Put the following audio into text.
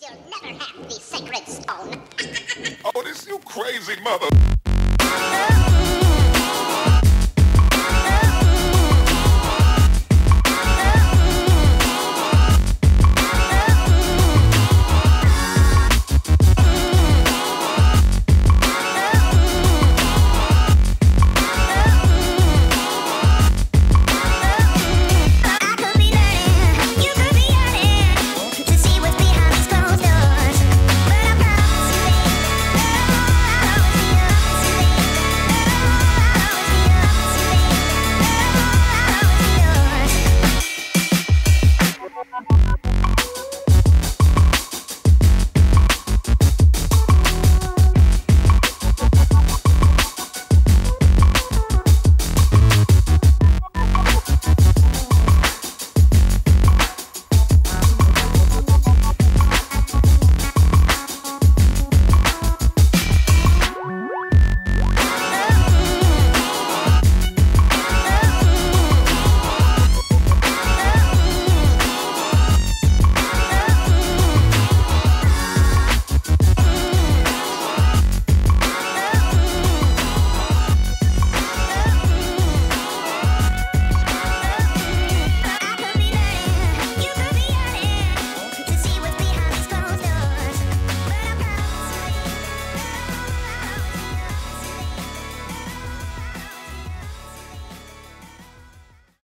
you'll never have the sacred stone. oh, this you crazy mother.